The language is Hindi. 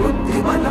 बुद्धिबल